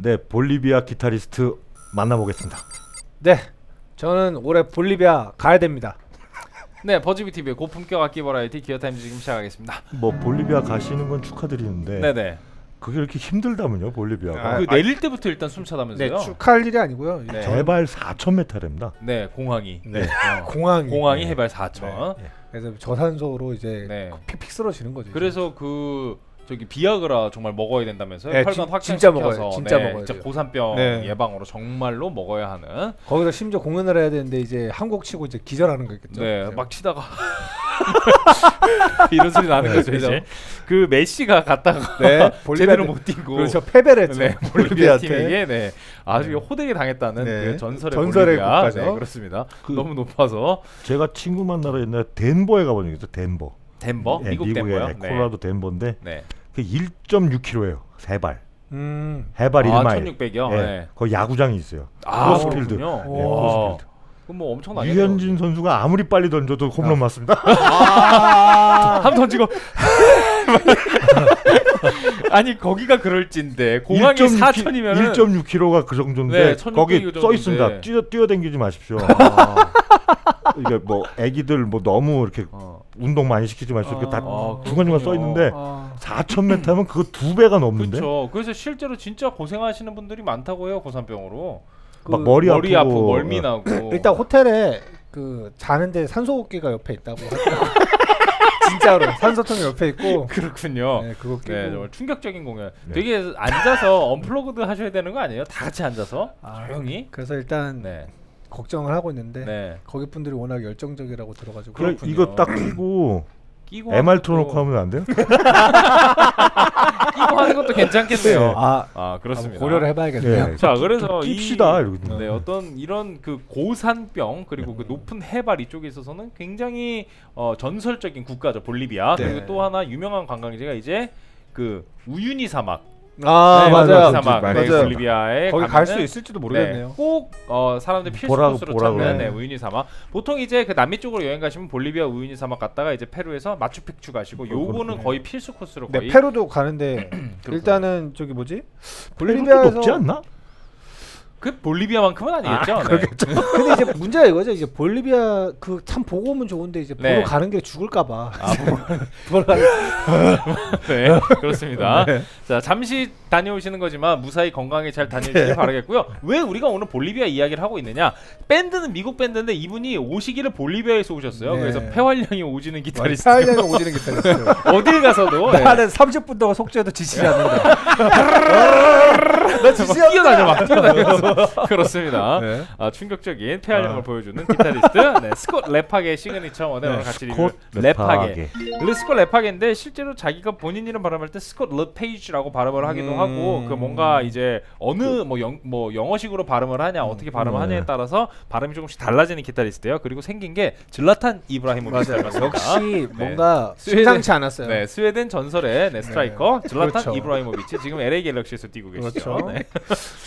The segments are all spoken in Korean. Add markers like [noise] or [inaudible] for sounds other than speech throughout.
네, 볼리비아 기타리스트 만나보겠습니다. 네, 저는 올해 볼리비아 가야 됩니다. 네, 버즈비 TV의 고품격 악기 버라이어티 Gear Times 지금 시작하겠습니다. 뭐 볼리비아 가시는 건 축하드리는데 네, 네. 그게 이렇게 힘들다면요, 볼리비아가. 그 내릴 때부터 일단 숨차다면서요? 네, 축하할 일이 아니고요. 네. 해발 4,000m랍니다. 네, 공항이. 네. 어. 공항이 공항이 네. 해발 4천. 네. 그래서 저산소로 이제 네. 픽픽 쓰러지는 거죠. 그래서 그 저기 비아그라 정말 먹어야 된다면서요? 네, 혈관 진- 확장 진짜 시켜서 먹어요. 진짜 네, 먹어야 진짜. 고산병 네. 예방으로 정말로 먹어야 하는. 거기서 심지어 공연을 해야 되는데 이제 한곡 치고 이제 기절하는 거겠죠. 네, 막 치다가 [laughs] 이런 소리 나는 네, 거죠 그죠. 이제. 그 메시가 갔다가 네, [laughs] 제대로 못 뛰고 그렇죠. 패배를 했죠. 네, [laughs] 볼리비아. 팀에게 네, 아주 호되게 당했다는 네. 그 전설의, 전설의 볼리비아. 국가죠. 네, 그렇습니다. 그- 너무 높아서 제가 친구 만나러 옛날에 덴버에 가본 적이 있어요. 덴버. 덴버, 예, 미국 미국의 덴버요. 콜로라도 덴버인데 네. 그 1.6km예요. 해발. 음. 해발 아, 1마일. 1600이요. 예, 네. 거기 야구장이 있어요. 아, 쿠어스필드. 그렇군요. 예, 오. 쿠어스필드. 그럼 뭐 엄청나게 류현진 선수가 아무리 빨리 던져도 홈런 맞습니다. 아, 한번 던지고 [laughs] 아니 거기가 그럴진데 공항이 4천이면은 1.6km가 그 정도인데 네, 1600 거기 그 써 있습니다. 뛰어 뛰어댕기지 마십시오. [laughs] 이게 뭐 애기들 뭐 너무 이렇게 어. 운동 많이 시키지 마십시오. 이렇게 다 아, 중간 중간 써. 있는데 아, 4,000m면 그거 두 배가 넘는데 그렇죠. 그래서 실제로 진짜 고생하시는 분들이 많다고 해요 고산병으로 막 머리, 머리 아프고, 아프고 멀미 나고 [clears throat] 일단 호텔에 그 자는데 산소호흡기가 옆에 있다고. [laughs] 진짜로 산소통이 옆에 있고 그렇군요. 네, 그거 끼고 네, 정말 충격적인 공연. 네. 되게 앉아서 언플러그드 하셔야 되는 거 아니에요? 다 같이 앉아서 아, 조용히. 그래서 일단 네, 걱정을 하고 있는데 네. 거기 분들이 워낙 열정적이라고 들어가지고 그래, 그렇군요. 이거 딱 끼고 끼고 MR 틀어놓고 하면 안 돼요? [laughs] 끼고 하는 것도 괜찮겠네요. 아, 아 그렇습니다. 고려를 해봐야겠네요. 네. 자 그래서 이 낍시다 이러거든요. 네, 어떤 이런 그 고산병 그리고 그 높은 해발 이쪽에 있어서는 굉장히 어, 전설적인 국가죠 볼리비아 네. 그리고 또 하나 유명한 관광지가 이제 그 우유니 사막 아 네, 맞아요. 사막 네, 맞아요. 볼리비아에 거기 갈 수 있을지도 모르겠네요. 네, 꼭 어, 사람들 필수 보라- 코스로 보라고 찾는 해. 네, 우유니 사막. 보통 이제 그 남미 쪽으로 여행 가시면 볼리비아 우유니 사막 갔다가 이제 페루에서 마추픽추 가시고 요거는 그렇군요. 거의 필수 코스로 네, 거의 페루도 가는데. [clears throat] 일단은 저기 뭐지? 볼리비아에서 볼리비아에서 높지 않나? 그 볼리비아만큼은 아니겠죠. 네. [laughs] 근데 이제 문제가 이거죠. 이제 볼리비아 그 참 보고 오면 좋은데 이제 보러 네. 가는 길에 죽을까봐. 아, [laughs] 보러 가는 [laughs] 네, 그렇습니다. 자, 잠시 다녀오시는 거지만 무사히 건강히 잘 다녀오시길 바라겠고요. 왜 우리가 오늘 볼리비아 이야기를 하고 있느냐? 밴드는 미국 밴드인데 이분이 오시기를 볼리비아에서 오셨어요. 네. 그래서 폐활량이 오지는 기타리스트. 폐활량이 오지는 기타리스트. 어딜 가서도 네. 나는 30분 동안 속주해도 지치지 않는다. 나 지치지 막 뛰어다녀 막 뛰어다녀서 [laughs] 그렇습니다. 네. 아, 충격적인 폐활량을 보여주는 기타리스트 [laughs] 네, 스콧 르파게 시그니처 원에 오늘 같이 리뷰 르파게 르파게. 스콧 르파게인데 실제로 자기가 본인 이름 발음할 때 스콧 르페이지라고 발음을 하기도 음. 하고 그 뭔가 이제 어느 뭐, 영, 뭐 영어식으로 발음을 하냐 어떻게 발음을 네. 하냐에 따라서 발음이 조금씩 달라지는 기타리스트예요. 그리고 생긴 게 질라탄 이브라히모비치 닮았습니다. 역시 네. 뭔가 심상치 않았어요. 네, 스웨덴 전설의 네, 스트라이커 질라탄 그렇죠. 이브라히모비치 지금 LA 갤럭시에서 뛰고 계시죠. 그렇죠. 네.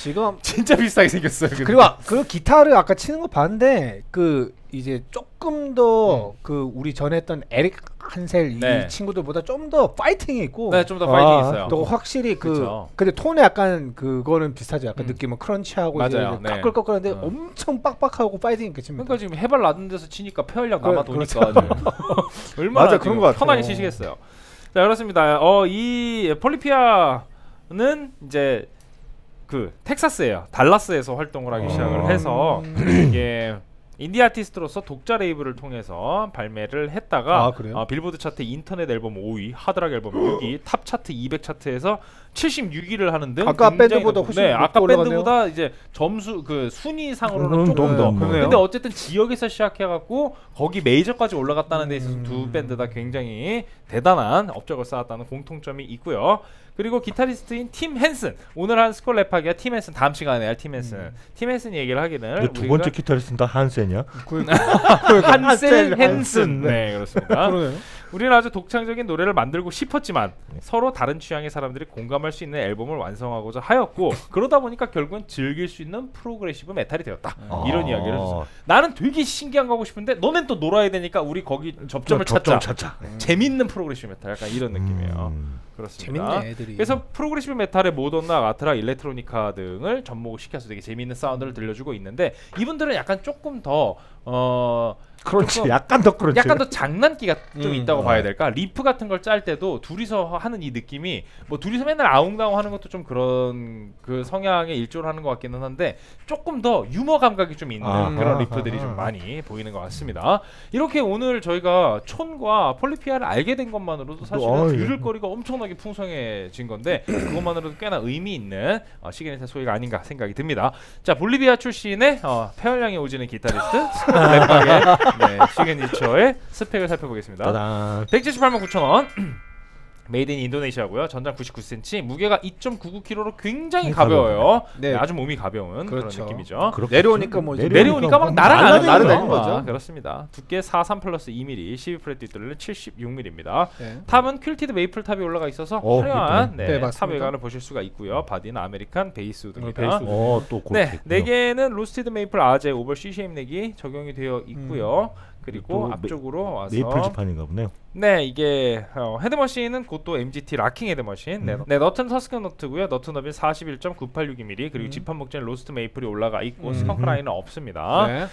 지금 [laughs] 진짜 비슷 하게 생겼어요. 근데. 그리고 아- 그리고 기타를 아까 치는 거 봤는데 그 이제 조금 더그 우리 전에 했던 에릭 한셀 네. 이 친구들보다 좀 더 파이팅이 있고 네, 좀 더 파이팅 아, 있어요. 또 확실히 그 그쵸. 근데 톤에 약간 그거는 비슷하죠. 약간 음. 느낌은 크런치하고 맞아요. 이제 네. 어. 엄청 빡빡하고 파이팅 있게 칩니다. 그러니까 지금 해발 낮은 데서 치니까 폐활량 남아 도니까 그렇죠. [laughs] 얼마나 맞아, 그런 것 같아요. 편하게 치시겠어요. 자 그렇습니다. 어 이 폴리피아는 이제 그 텍사스예요. 달라스에서 활동을 하기 어. 시작을 해서 음. 이게 인디 아티스트로서 독자 레이블을 통해서 발매를 했다가 아? 어, 빌보드 차트 인터넷 앨범 5위, 하드락 앨범 6위, 탑 차트 200 차트에서 76위를 하는 등 아까 밴드보다 높- 훨씬 네, 아까. 밴드보다 이제 점수 그 순위상으로는 음, 조금 좀더 더. 그러네요. 근데 어쨌든 지역에서 시작해 갖고 거기 메이저까지 올라갔다는 데 있어서 음. 두 밴드 다 굉장히 대단한 업적을 쌓았다는 공통점이 있고요. 그리고 기타리스트인 팀 헨슨 오늘 한 스콧 르파게가 팀 헨슨 다음 시간에 할 팀 헨슨 음. 팀 헨슨 얘기를 하기는 두 번째 기타리스트는 다 한센이야? 그, 한셀 한셀 헨슨 네 그렇습니다. 우리는 아주 독창적인 노래를 만들고 싶었지만 서로 다른 취향의 사람들이 공감할 수 있는 앨범을 완성하고자 하였고 그러다 보니까 결국은 즐길 수 있는 progressive metal이 되었다. 이런 아. 이야기를 해줬어. 나는 되게 신기한 거 하고 싶은데 너넨 또 놀아야 되니까 우리 거기 접점을 찾자. 찾자. 재밌는 progressive metal 약간 이런 느낌이에요. 음. 그렇습니다. 재밌네 애들이. 그래서 progressive metal의 modern art rock electronica 등을 접목을 시켜서 되게 재미있는 사운드를 들려주고 있는데 이분들은 약간 조금 더 어. 그렇지. 약간 더 그렇지. 약간 더 장난기가 좀 음. 있다고 어. 봐야 될까? 리프 같은 걸 짤 때도 둘이서 하는 이 느낌이 뭐 둘이서 맨날 아웅다웅 하는 것도 좀 그런 그 성향에 일조를 하는 것 같기는 한데 조금 더 유머 감각이 좀 있는 아하, 그런 riff들이 좀 아하. 많이 보이는 것 같습니다. 이렇게 오늘 저희가 촌과 폴리피아를 알게 된 것만으로도 사실은 어이. 들을 거리가 엄청나게 풍성해진 건데 그것만으로도 꽤나 의미 있는 어, 시그니처 소리가 아닌가 생각이 듭니다. 자 볼리비아 출신의 어, 폐활량이 오지는 기타리스트 [laughs] 네, 시그니처의 스펙을 살펴보겠습니다. 따단. 178만 9천 원. Made in Indonesia고요. 전장 99cm, 무게가 2.99kg로 굉장히 가벼워요. 네. 네. 아주 몸이 가벼운 그런 그렇죠. 느낌이죠. 그렇겠지. 내려오니까 뭐 이제 내려오니까 막 날아다니는 날아다니는 거죠. 거죠. 그렇습니다. 두께 43 플러스 2mm, 12 fret 뒷둘레는 76mm입니다. 네. top은 quilted maple top이 올라가 있어서 어, 화려한. 네, 네, top. 외관을 보실 수가 있고요. body는 American basswood입니다. basswood. 어, 또 네, 네. 개는 로스티드 메이플 아재 오버 CCM 넥이 적용이 되어 있고요. 그리고 앞쪽으로 와서 메이플 지판인가 보네요. 네 이게 어, 헤드머신은 곧 또 MGT 락킹 헤드머신 네, 음. 네 nut은 TUSQ nut고요 nut 너비는 41.986mm 그리고 음. 지판 목재는 roasted maple이 올라가 있고 음. 스컹크 라인은 없습니다 네.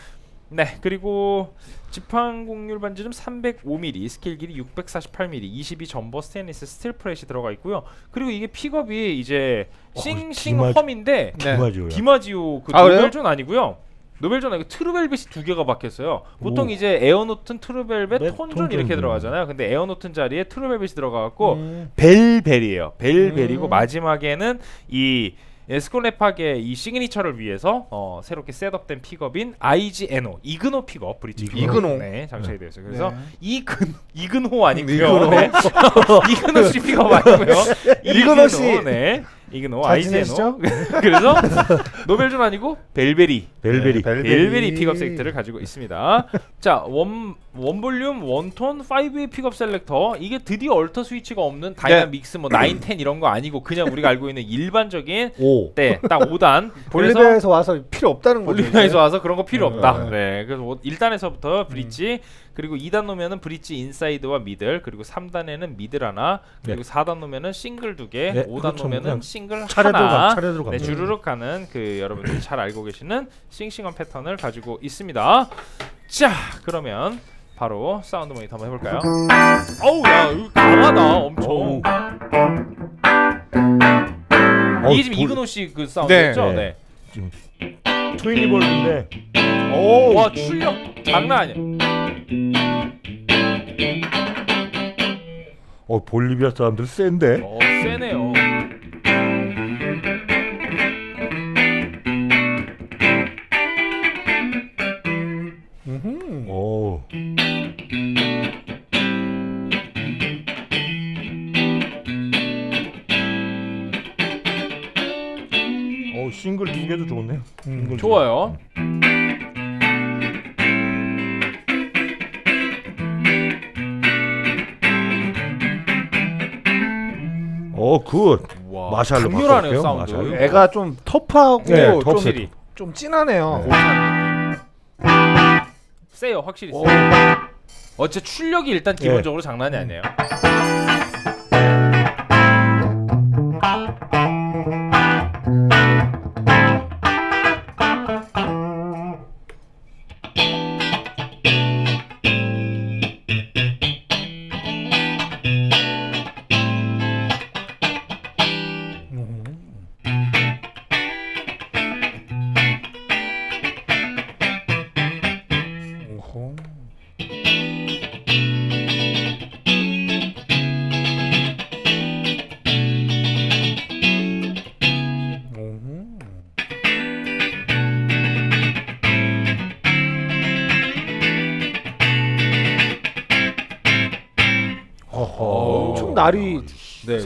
네. 그리고 지판 곡률 반지름 305mm 스케일 길이 648mm 22 jumbo stainless steel fret이 들어가 있고요 그리고 이게 픽업이 이제 어, 싱싱 디마- 험인데 네. 디마지오야. 디마지오 그 아? 노벨존 아니고요. 아니고 True Velvet이 두 개가 박혔어요. 보통 오. 이제 에어노튼, 트루벨벳, 네, 톤존 톤존 이렇게 음. 들어가잖아요. 근데 Air Norton 자리에 True Velvet이 들어가갖고 음. 벨벨이에요. 벨벨이고 음. 마지막에는 이 스콧 르파게의 이 시그니처를 위해서 어, 새롭게 setup된 픽업인 IGNO 이그노 픽업 bridge 픽업. 이그노. 네 장착이 되어 있어요. 그래서 네. 이근 이근호 아니고요. 이근호. 네. [laughs] 이근호 씨 픽업 아니고요. [laughs] 이근호 씨. 네. 잘 IGNO. 지내시죠? [laughs] 그래서 노벨존 아니고 벨베리 벨베리. 네, 벨베리 픽업 셀렉터를 가지고 있습니다. 자, 원 원 볼륨, 원톤, 5의 픽업 셀렉터. 이게 드디어 얼터 스위치가 없는 다이나믹 믹스 뭐 9, 10 이런 거 아니고 그냥 우리가 알고 있는 일반적인 [laughs] 오. 네, 딱 5단. 그래서 볼리비아에서 와서 필요 없다는 거죠. 볼리비아에서 와서 그런 거 필요 없다. 네. 네. 그래서 1단에서부터 브릿지 그리고 2단 놓으면은 브릿지 인사이드와 미들 그리고 3단에는 미들 하나 그리고 4단 놓으면은 싱글 두 개, 네, 5단 그렇죠. 놓으면은 싱글 차례대로 하나. 가. 차례대로 가. 네, 주르륵 가는 그 여러분들이 잘 알고 계시는 싱싱한 패턴을 가지고 있습니다. 자, 그러면 바로 사운드 모니터 한번 해볼까요? 어우, 야, 이거 강하다, 엄청. 어우. 이게 지금 돌- 이근호 씨 그 사운드죠? 네. 네. 트윈이 볼인데. 오, 와 출력 장난 아니야. 어 볼리비아 사람들 센데. 어, 세네요. 음흠. 오. 어 싱글 두 개도 좋네요. 싱글 개. 좋아요. 어 good. 와, 마샬로 강렬하네요 바꿔볼게요, 사운드. 마샬. 애가 좀 터프하고 네, 좀, 터프. 확실히 좀 진하네요. 세요, 확실히 오. 세요. 어째 출력이 일단 네. 기본적으로 장난이 아니에요.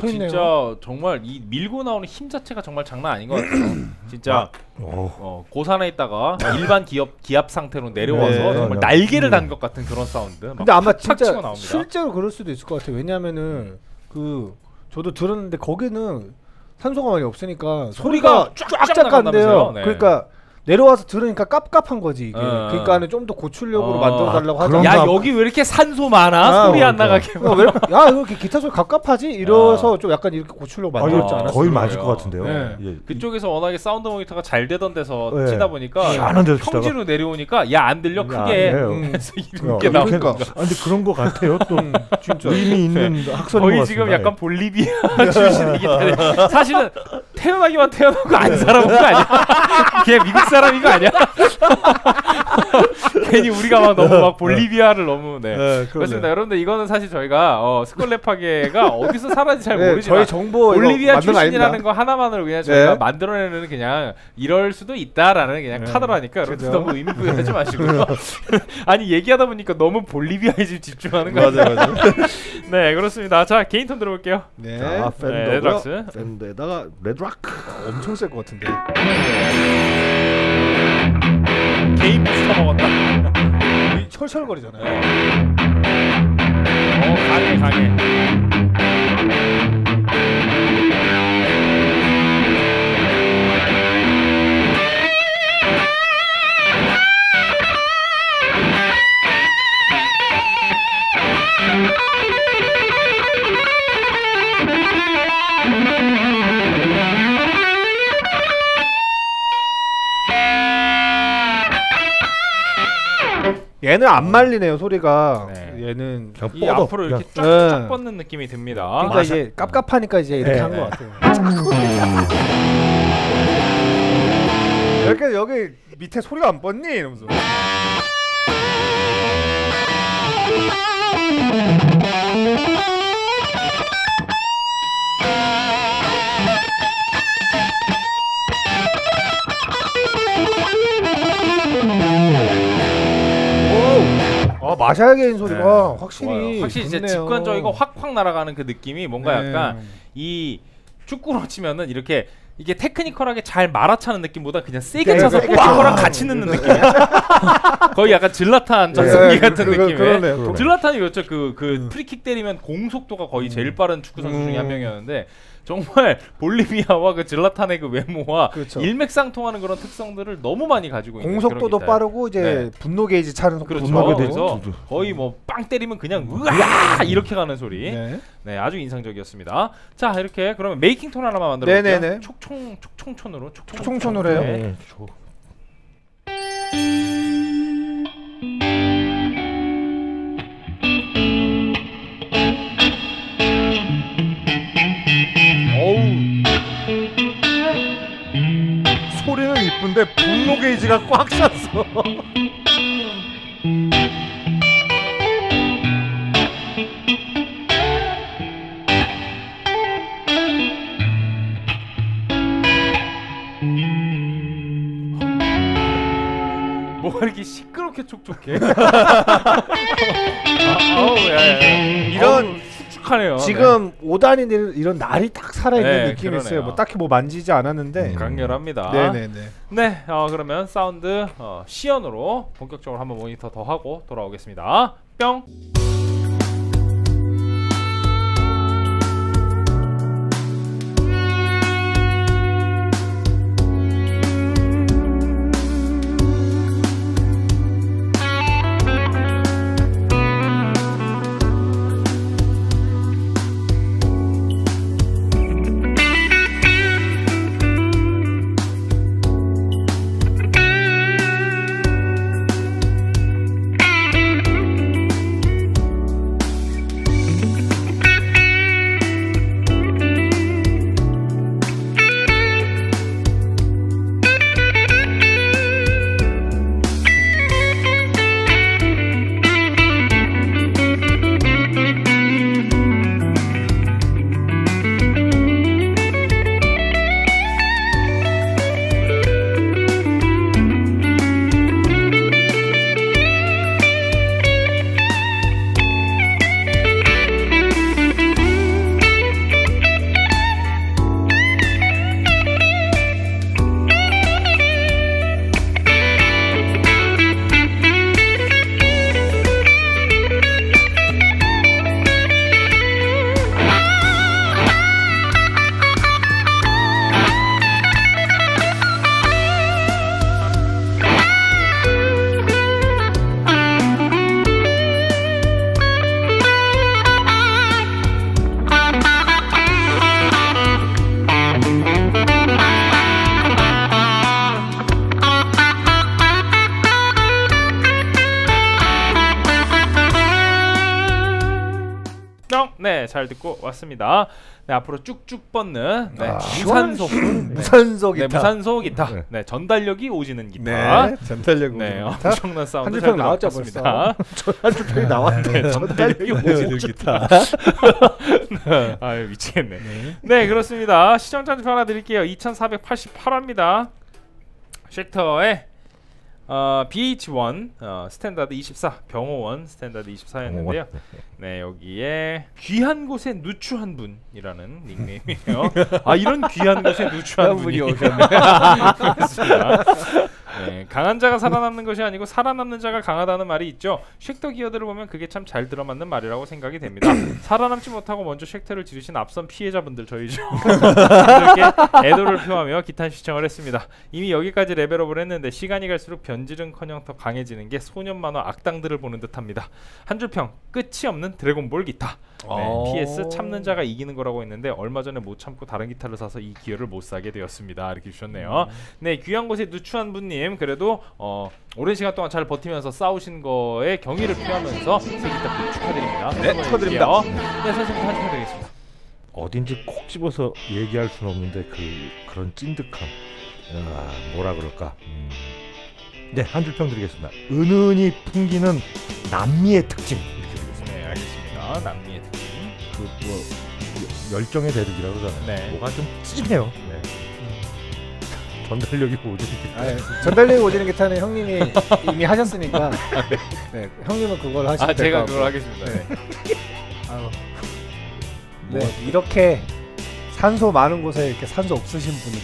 어허. 엄청 날이 네, 서 있네요. 진짜 정말 이 밀고 나오는 힘 자체가 정말 장난 아닌 것 같아요. [clears throat] 진짜 어. 어, 고산에 있다가 일반 기업 기압 상태로 내려와서 네. 정말 네. 날개를 음. 단것 같은 그런 사운드. 막 근데 아마 탁 진짜. 실제로 그럴 수도 있을 것 같아요. 왜냐면은 그 저도 들었는데 거기는 산소가 많이 없으니까 소리가 쫙쫙 간대요. 네. 그러니까 내려와서 들으니까 깝깝한 거지 이게. 어. 그러니까는 좀 더 고출력으로 어. 만들어 달라고 아, 하잖아. 그런가 야 봐. 여기 왜 이렇게 산소 많아? 아, 소리 안 그러니까. 나가게. 야, 왜, 이렇게- 야, 왜 이렇게 기타 소리 갑갑하지? 이래서 좀 약간 이렇게 고출력 아, 만들었지 이거 않았어요? 거의. 맞을 것 같은데요. 네. 예. 그쪽에서 워낙에 사운드 모니터가 잘 되던 데서 네. 치다 보니까 치다가. 평지로 내려오니까 야 안 들려 야, 크게 안 돼요. 음. 이렇게 이렇게 나온. 아, 근데 그런 거 같아요. 또 진짜. 의미 있는 학설인 것 거의. 지금 약간 볼리비아 [laughs] 출신이기 때문에 사실은 태어나기만 태어나고 안 살아본 거 아니야? [laughs] 걔 미국 사람인 거 아니야? [laughs] 괜히 우리가 막 너무 막 볼리비아를 너무 네. 네, 그렇습니다. 여러분들 이거는 사실 저희가 어, 스콧 르페이지가 어디서 살았는지 잘 네, 모르지만 저희 정보 이거 볼리비아 출신이라는. 거 하나만으로 그냥 저희가 네. 만들어내는 그냥 이럴 수도 있다라는 그냥 네. 카더라니까 여러분들 그죠. 너무 의미 부여하지 마시고요. [laughs] 아니 얘기하다 보니까 너무 볼리비아에 지금 집중하는 거 같아요. 맞아. [laughs] 네 그렇습니다. 자 gain tone 들어볼게요. 네. 자, 네, 펜더고요. 레드락스. 펜더에다가 레드락. 엄청 셀 것 같은데. 철철거리잖아요. 어 강해 강해. 얘는 안 말리네요 소리가. 네. 얘는 이 뻗어. 앞으로 이렇게. 쫙쫙 네. 뻗는 느낌이 듭니다. 그러니까 이제 깝깝하니까 이제 이렇게 네, 한 네. 것 같아요. 이렇게 여기 밑에 소리가 안 뻗니? 이러면서. 아 마샬 gain 소리가 네. 확실히 좋아요. 확실히 이제 좋네요. 직관적이고 확확 날아가는 그 느낌이 뭔가 네. 약간 이 축구로 [laughs] 치면은 이렇게 이게 technical하게 잘 말아차는 느낌보다 그냥 세게 네, 차서 세게 꽝거랑 차. 같이 넣는 느낌이야. [laughs] 거의 약간 질라탄 전성기 네, 같은 그- 그-. 그러네. 질라탄이 그렇죠. 그, 그 음. 프리킥 때리면 공속도가 거의 제일 빠른 축구 선수 중에 한 음. 명이었는데 정말 볼리비아와 그 질라탄의 그 외모와 그렇죠. 일맥상통하는 그런 특성들을 너무 많이 가지고 있는 공속도도. 빠르고 이제 네. 분노 게이지 차는 속도 그렇죠. 되죠. 그래서. 거의 뭐 빵 때리면 그냥 으아 이렇게 가는 소리. 네. 네, 아주 인상적이었습니다. 자, 이렇게 그러면 메이킹 톤 하나만 만들어 볼게요. 네네네. 촉총 촉총촌으로 촉총 촉총촌으로 해요? 네. 이쁜데 분노 게이지가 꽉 찼어. [laughs] 뭐가 이렇게 시끄럽게 촉촉해? [laughs] 축축하네요. 지금 5단이 이런 날이 딱 살아있는 네, 느낌이 그러네요. 있어요. 뭐 딱히 뭐 만지지 않았는데. 네. 강렬합니다. 네네네. 네, 어, 그러면 사운드 어, 시연으로 본격적으로 한번 모니터 더 하고 돌아오겠습니다. 뿅. 잘 듣고 왔습니다. 네, 앞으로 쭉쭉 뻗는 네, 아, 무산소 무산소 네, 기타. 무산소 기타. 네. 네, 전달력이 오지는 기타. 네. 전달력 네, 기타. 엄청난 사운드 한줄 나왔죠, 들어봤습니다. [laughs] 한줄 평이 나왔네. 전달력이 오지는 기타. [laughs] 아유 미치겠네. 네. 그렇습니다. 시청 장표 하나 드릴게요. 2,488화입니다. 쉑터의 어, BH1 어, standard 24 병호원 standard 24였는데요. 네 여기에 귀한 곳에 누추한 분이라는 닉네임이에요. 아 이런 귀한 곳에 [laughs] 누추한 분이 오셨네. [laughs] 네, 강한 자가 살아남는 것이 아니고 살아남는 자가 강하다는 말이 있죠. 쉑터 기어들을 보면 그게 참 잘 들어맞는 말이라고 생각이 됩니다. [coughs] 살아남지 못하고 먼저 쉑터를 지르신 앞선 피해자분들 저희죠. 이렇게 애도를 표하며 기탄 시청을 했습니다. 이미 여기까지 레벨업을 했는데 시간이 갈수록 변질은커녕 더 강해지는 게 소년 만화 악당들을 보는 듯합니다. 한 줄 평 끝이 없는 드래곤볼 기타. 네, 오. PS 참는 자가 이기는 거라고 했는데 얼마 전에 못 참고 다른 기타를 사서 이 기어를 못 사게 되었습니다. 이렇게 주셨네요. 네 귀한 곳에 누추한 분님 그래도 어, 오랜 시간 동안 잘 버티면서 싸우신 거에 경의를 표하면서 새 기타 축하드립니다. 네, 축하드립니다. 네 선생님 한 축하 드리겠습니다. 어딘지 콕 집어서 얘기할 수는 없는데 그 그런 찐득함. 아, 뭐라 그럴까? 음. 네, 한 줄 평 드리겠습니다. 은은히 풍기는 남미의 특징. 남미의 특징. 그뭐 열정의 대득이라고 그러잖아요. 네. 뭐가 좀 찐해요. 네. 전달력이 오지. 아, 전달력 오지는 기타는 형님이 [laughs] 이미 하셨으니까. 네. 형님은 그걸 하시면 아 제가. 그걸 하겠습니다. 네. [laughs] 아유. 네, 이렇게 산소 많은 곳에 이렇게 산소 없으신 분이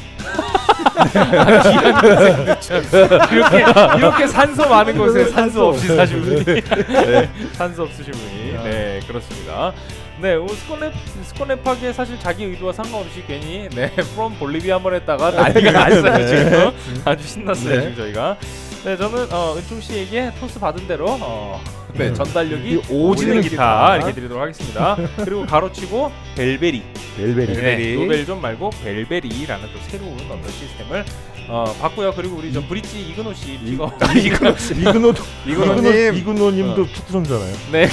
[laughs] 이렇게 이렇게 산소 많은 곳에 산소 없이 사신 분이 산소 없으신 분이 네 그렇습니다. 네, 오, 스콘랩 스콘랩하게 사실 자기 의도와 상관없이 괜히 네 [laughs] 프롬 볼리비아 한번 했다가 난리가 났어요 지금 아주 신났어요 네. 지금 저희가. 네, 저는 어, 은총 씨에게 토스 받은 대로 어, 네 전달력이 이 오지는 오지는 기타 기타. 이렇게 드리도록 하겠습니다. 그리고 가로치고 벨베리 벨벨이. 네, 노벨존 말고 벨베리라는 또 새로운 어떤 시스템을 어, 봤고요. 그리고 우리 저 브릿지 이근호 씨 이거 [laughs] 이근호 씨 이근호 이근호님. 이근호님도 어. 축구 선수잖아요. 네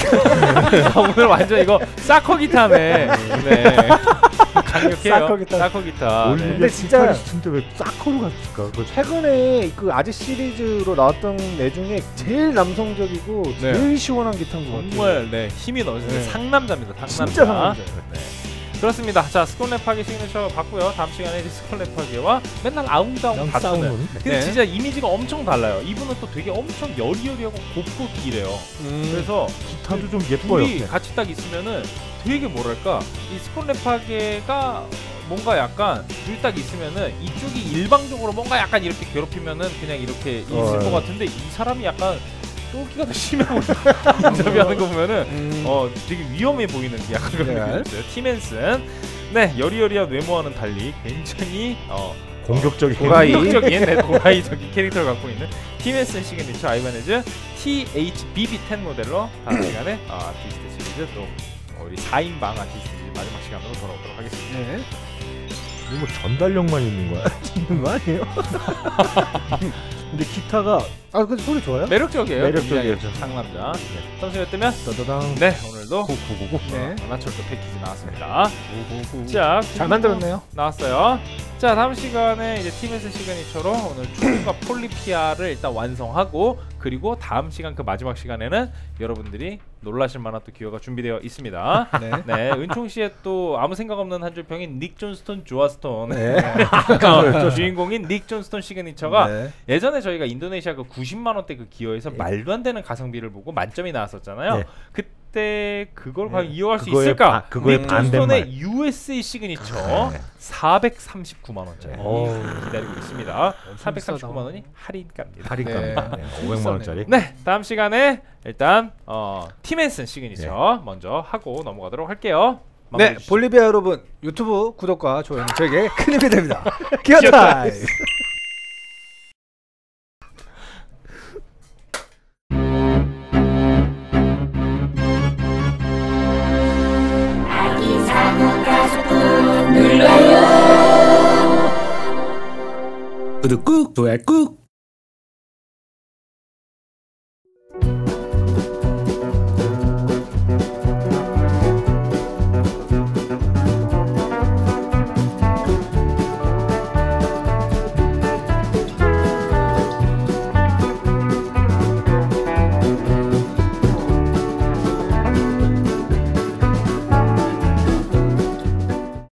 [laughs] 오늘 완전 이거 사커 기타네. 네 강력해요. 사커 기타. 사커 기타. 네. 근데 진짜- 기타리스트인데 왜 사커로 갔을까? 그 최근에 그 AZ 시리즈로 나왔던 애 중에 제일 남성적이고 네. 제일 시원한 기타인 것 같아요. 정말 네 힘이 넘치는 네. 상남자입니다. 상남자. 진짜 상남자. 네. 그렇습니다. 자 스콘랩하기 시그니처 봤고요. 다음 시간에 이제 스콧 르페이지와 맨날 아웅다웅 그냥 다투는 싸우는. 근데 네. 진짜 이미지가 엄청 달라요. 이분은 또 되게 엄청 여리여리하고 곱고 기래요. 음. 그래서 기타도 좀 예뻐요. 둘이 같이 딱 있으면은 되게 뭐랄까 이 스콧 르페이지가 뭔가 약간 둘이 딱 있으면은 이쪽이 일방적으로 뭔가 약간 이렇게 괴롭히면은 그냥 이렇게 있을 어. 것 같은데 이 사람이 약간 똘끼가 더 보여 [laughs] 인터뷰하는 거 보면은 음. 어 되게 위험해 보이는 약간 그런 네. 느낌이 있어요. 팀 헨슨 네 여리여리한 외모와는 달리 굉장히 어 공격적인 도라이. 공격적인 [laughs] 네, 도라이적인 캐릭터를 갖고 있는 팀앤슨 시그니처 아이바네즈 THBB10 모델로 다음 [clears throat] 시간에 아, 아티스트 시리즈 또 우리 4인방 아티스트 시리즈 마지막 시간으로 돌아오도록 하겠습니다. 네. 이거 뭐 전달력만 있는 거야? 있는 거 아니에요? 근데 기타가 아, 근데 소리 좋아요? 매력적이에요. 매력적이에요. 상남자. 선수였 뜨면 따다당 네 오늘도 구구구구 네. 만화철도 패키지 나왔습니다. 자, 잘 만들었네요. 나왔어요. 자 다음 시간에 이제 팀에서 시그니처로 오늘 초과 [clears throat] 폴리피아를 일단 완성하고 그리고 다음 시간 그 마지막 시간에는 여러분들이 놀라실 만한 또 기회가 준비되어 있습니다. [laughs] 네. 네, 은총 씨의 또 아무 생각 없는 한 줄 평인 닉 존스톤 조아스톤 네. 어, [laughs] 주인공인 닉 존스톤 시그니처가 네. 예전에 저희가 인도네시아 그 90만 원대 그 기어에서 말도 안 되는 가성비를 보고 만점이 나왔었잖아요. 네. 그때 그걸 네. 과연 이어갈 수 있을까? 바- 그거에 닉 반대말. 존스톤의 USA signature 네. 439만 원짜리 오. 기다리고 있습니다. 엄청 439만 원이 할인가입니다. 할인가입니다. 네. 네. 500만 원짜리. 네, 다음 시간에 일단 어, 팀앤슨 시그니처 먼저 하고 넘어가도록 할게요. 네, 주시죠. 볼리비아 여러분 유튜브 구독과 좋아요는 저에게 큰 힘이 됩니다. [laughs] 기어 타임. to a cook.